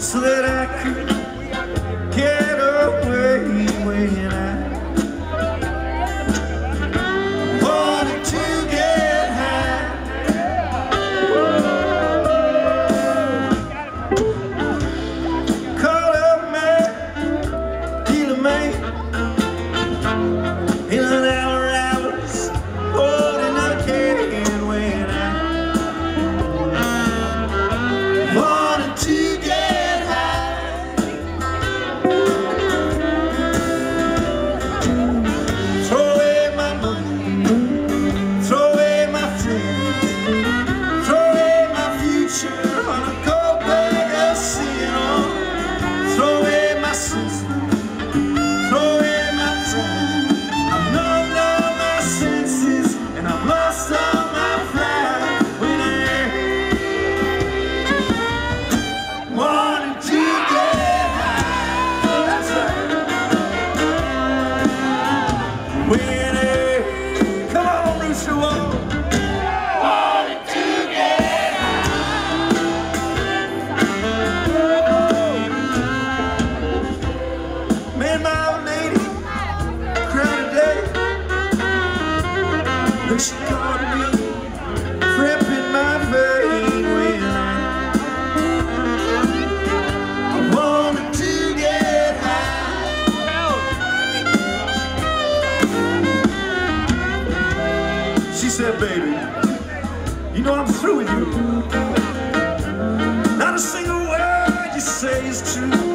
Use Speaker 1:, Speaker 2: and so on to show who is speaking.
Speaker 1: so that I could Yeah, baby. You know I'm through with you. Not a single word you say is true.